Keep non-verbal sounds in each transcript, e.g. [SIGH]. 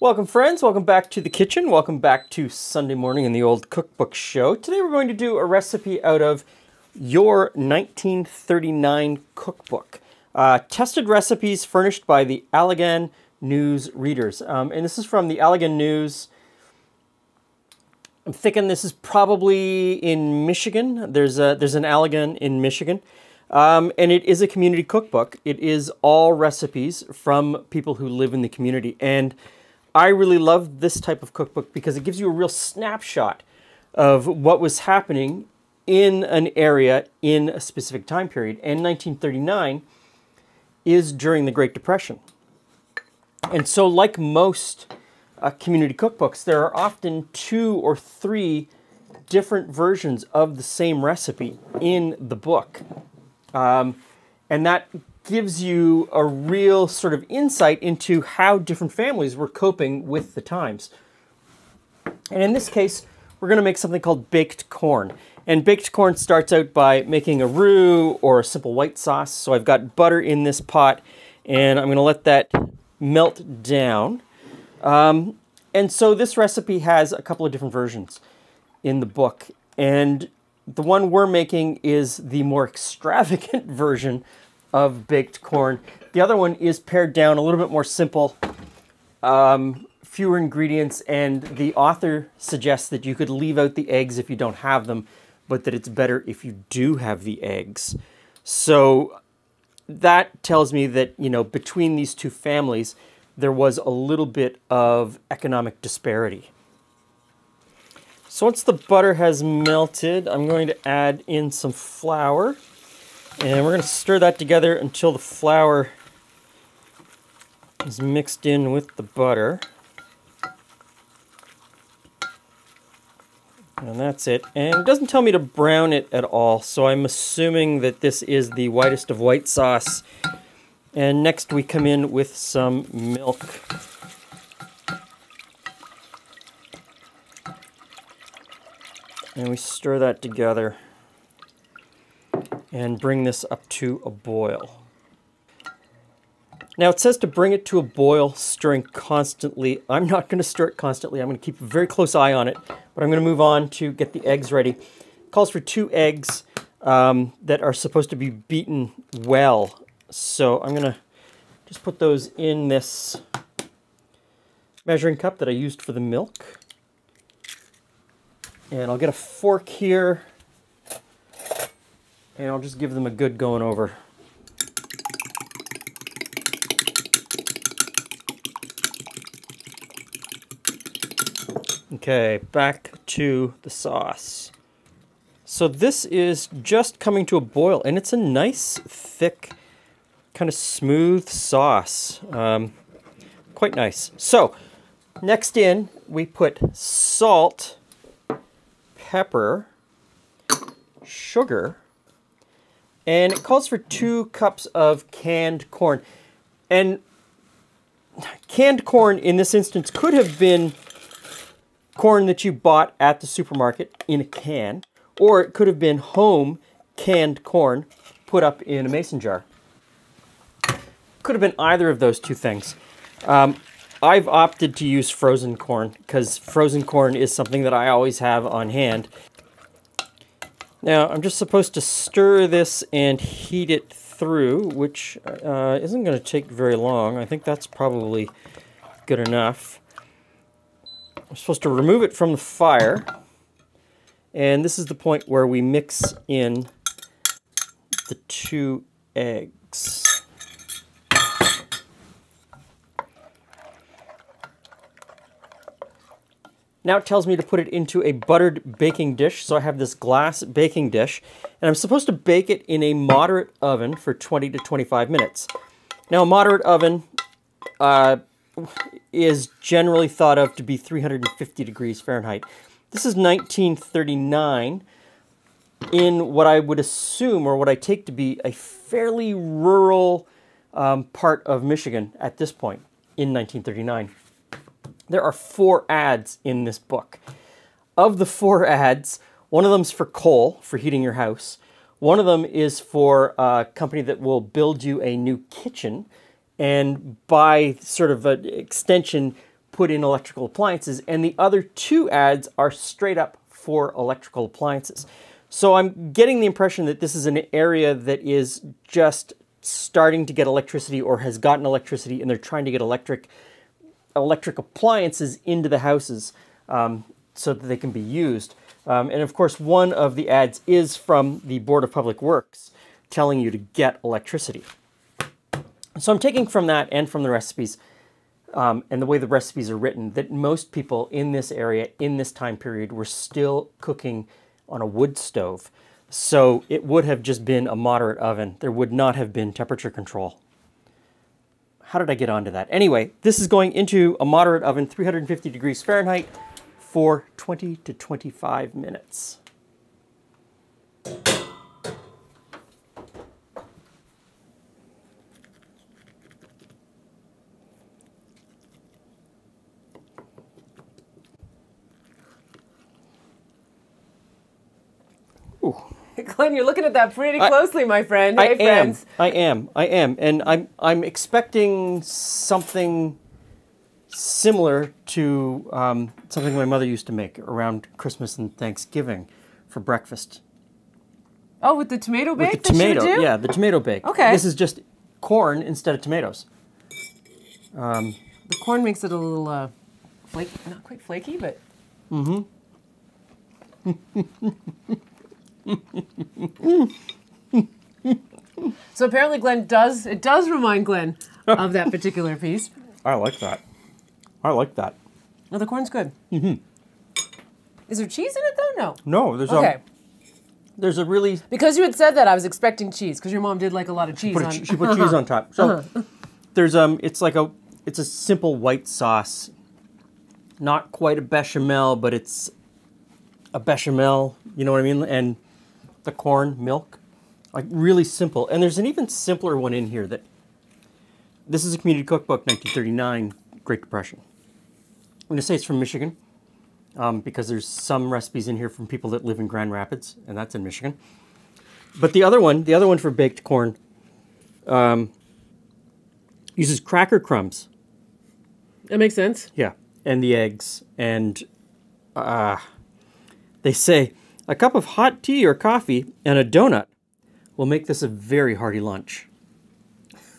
Welcome, friends. Welcome back to the kitchen. Welcome back to Sunday morning in the old cookbook show. Today, we're going to do a recipe out of your 1939 cookbook. Uh, tested recipes furnished by the Allegan News readers. Um, and this is from the Allegan News. I'm thinking this is probably in Michigan. There's, a, there's an Allegan in Michigan. Um, and it is a community cookbook. It is all recipes from people who live in the community. And I really love this type of cookbook because it gives you a real snapshot of what was happening in an area in a specific time period. And 1939 is during the Great Depression. And so, like most uh, community cookbooks, there are often two or three different versions of the same recipe in the book. Um, and that gives you a real sort of insight into how different families were coping with the times. And in this case, we're going to make something called baked corn. And baked corn starts out by making a roux or a simple white sauce. So I've got butter in this pot, and I'm going to let that melt down. Um, and so this recipe has a couple of different versions in the book. And the one we're making is the more [LAUGHS] extravagant version of baked corn. The other one is pared down, a little bit more simple, um, fewer ingredients, and the author suggests that you could leave out the eggs if you don't have them, but that it's better if you do have the eggs. So that tells me that, you know, between these two families, there was a little bit of economic disparity. So once the butter has melted, I'm going to add in some flour. And we're going to stir that together until the flour is mixed in with the butter. And that's it. And it doesn't tell me to brown it at all, so I'm assuming that this is the whitest of white sauce. And next we come in with some milk. And we stir that together and bring this up to a boil. Now it says to bring it to a boil, stirring constantly. I'm not going to stir it constantly. I'm going to keep a very close eye on it, but I'm going to move on to get the eggs ready. It calls for two eggs um, that are supposed to be beaten well. So I'm going to just put those in this measuring cup that I used for the milk. And I'll get a fork here and I'll just give them a good going over. Okay, back to the sauce. So this is just coming to a boil, and it's a nice, thick, kind of smooth sauce. Um, quite nice. So, next in, we put salt, pepper, sugar, and it calls for two cups of canned corn. And canned corn in this instance could have been corn that you bought at the supermarket in a can, or it could have been home canned corn put up in a mason jar. Could have been either of those two things. Um, I've opted to use frozen corn because frozen corn is something that I always have on hand now I'm just supposed to stir this and heat it through, which uh, isn't going to take very long. I think that's probably good enough. I'm supposed to remove it from the fire. And this is the point where we mix in the two eggs. Now it tells me to put it into a buttered baking dish. So I have this glass baking dish and I'm supposed to bake it in a moderate oven for 20 to 25 minutes. Now a moderate oven uh, is generally thought of to be 350 degrees Fahrenheit. This is 1939 in what I would assume or what I take to be a fairly rural um, part of Michigan at this point in 1939. There are four ads in this book. Of the four [LAUGHS] ads, one of them's for coal, for heating your house. One of them is for a company that will build you a new kitchen and by sort of an extension, put in electrical appliances, and the other two ads are straight up for electrical appliances. So I'm getting the impression that this is an area that is just starting to get electricity or has gotten electricity and they're trying to get electric electric appliances into the houses um, so that they can be used. Um, and of course, one of the ads is from the Board of Public Works telling you to get electricity. So I'm taking from that and from the recipes um, and the way the recipes are written that most people in this area in this time period were still cooking on a wood stove. So it would have just been a moderate oven. There would not have been temperature control. How did I get onto that? Anyway, this is going into a moderate oven, 350 degrees Fahrenheit, for 20 to 25 minutes. [LAUGHS] Glen, you're looking at that pretty closely, I, my friend. Hey, I friends. am. I am. I am. And I'm I'm expecting something similar to um, something my mother used to make around Christmas and Thanksgiving for breakfast. Oh, with the tomato bake? With the tomato, yeah, the tomato bake. Okay. This is just corn instead of tomatoes. Um, the corn makes it a little uh, flaky, not quite flaky, but. Mm-hmm. [LAUGHS] so apparently Glen does it does remind Glen of that particular piece. I like that. I like that. Oh, the corn's good. Mm-hmm. Is there cheese in it though? No. No, there's okay. a there's a really because you had said that I was expecting cheese because your mom did like a lot of cheese put on. she put [LAUGHS] cheese on top. So uh-huh. there's um it's like a it's a simple white sauce, not quite a bechamel, but it's a bechamel. You know what I mean? And the corn milk, like really simple. And there's an even simpler one in here that this is a community cookbook, 1939, Great Depression. I'm gonna say it's from Michigan um, because there's some recipes in here from people that live in Grand Rapids, and that's in Michigan. But the other one, the other one for baked corn, um, uses cracker crumbs. That makes sense. Yeah, and the eggs, and uh, they say a cup of hot tea or coffee and a donut will make this a very hearty lunch.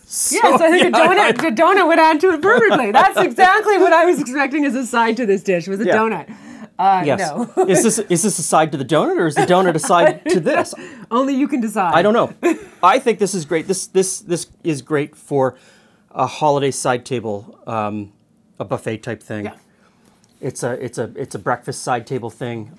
So, yes, I think [LAUGHS] yeah, a donut, I, donut would add to it perfectly. [LAUGHS] That's exactly what I was expecting as a side to this dish was a yeah. donut. Uh, yes. No. is this is this a side to the donut or is the donut a side [LAUGHS] to this? Only you can decide. I don't know. I think this is great. This this this is great for a holiday side table, um, a buffet type thing. Yeah. It's a it's a it's a breakfast side table thing.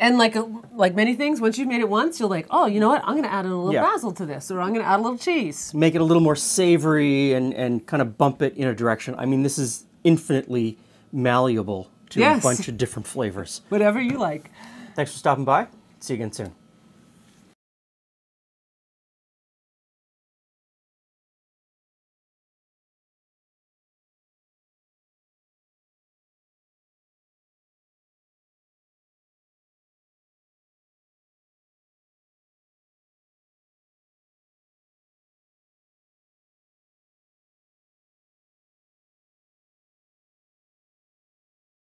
And like a, like many things, once you've made it once, you're like, oh, you know what? I'm going to add a little yeah. basil to this, or I'm going to add a little cheese. Make it a little more savory and, and kind of bump it in a direction. I mean, this is infinitely malleable to yes. a bunch of different flavors. Whatever you like. Thanks for stopping by. See you again soon.